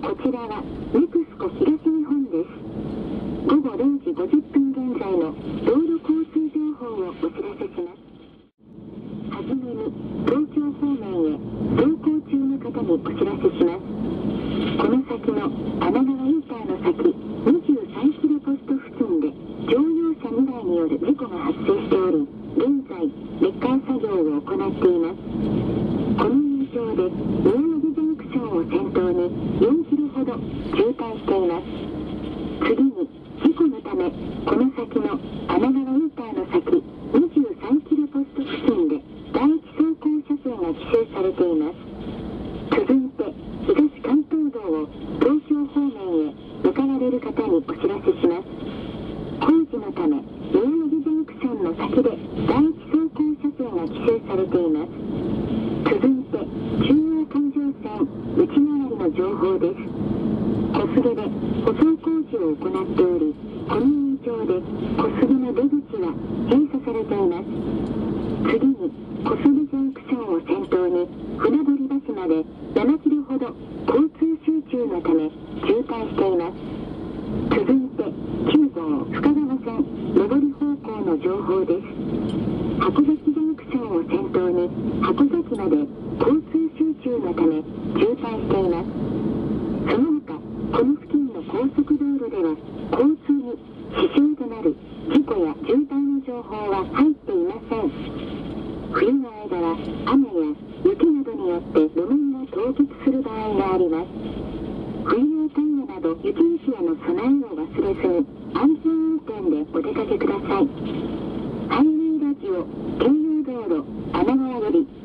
こちらはネクスコ東日本です。午後0時50分現在の道路交通情報をお知らせします。はじめに東京方面へ走行中の方にお知らせします。この先の神奈川インターの先23キロポスト付近で乗用車2台による事故が発生しており現在レッカー作業を行っています。この影響で宮城ジャンクションを先頭にほど渋滞しています次に事故のためこの先の神奈川インターの先23キロポスト付近で第一走行車線が規制されています続いて東関東道を東京方面へ向かわれる方にお知らせします工事のため宮城ジャンクションの先で第一走行車線が規制されています続いて中央環状線内回りの情報です。小菅で舗装工事を行っておりこの影響で小菅の出口は閉鎖されています。次に小菅ジャンクションを先頭に船堀橋まで7キロほど交通集中のため渋滞しています。続いて9号深川線上り方向の情報です。箱崎ジャンクションを先頭に箱崎まで交通集中のため渋滞していますその他この付近の高速道路では交通に支障となる事故や渋滞の情報は入っていません。冬の間は雨や雪などによって路面が凍結する場合があります。冬用タイヤなど雪道への備えを忘れずに安全運転でお出かけください。ハイウェイラジオ京葉道路